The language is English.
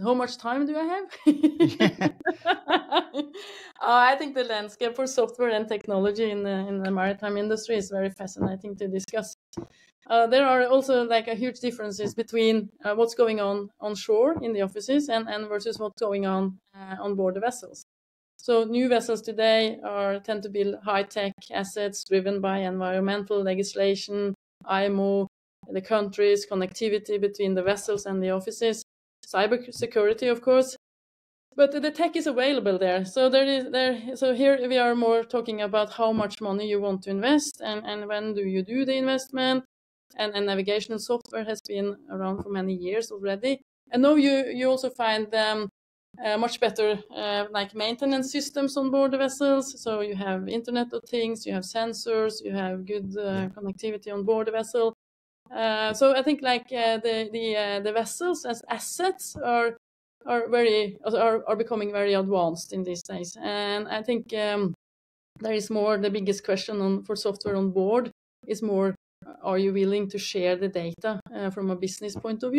how much time do I have? uh, I think the landscape for software and technology in the in the maritime industry is very fascinating to discuss. Uh, there are also like a huge differences between uh, what's going on on shore in the offices and, and versus what's going on uh, on board the vessels. So new vessels today are tend to build high tech assets driven by environmental legislation, IMO, the countries, connectivity between the vessels and the offices, cyber security, of course. But the tech is available there. So there is there. So here we are more talking about how much money you want to invest and, and when do you do the investment. And, and navigation software has been around for many years already. And now you you also find um, uh, much better uh, like maintenance systems on board the vessels. So you have Internet of Things, you have sensors, you have good uh, connectivity on board the vessel. Uh, so I think like uh, the the uh, the vessels as assets are are very are, are becoming very advanced in these days, and I think um, there is more. The biggest question on for software on board is more: Are you willing to share the data from a business point of view?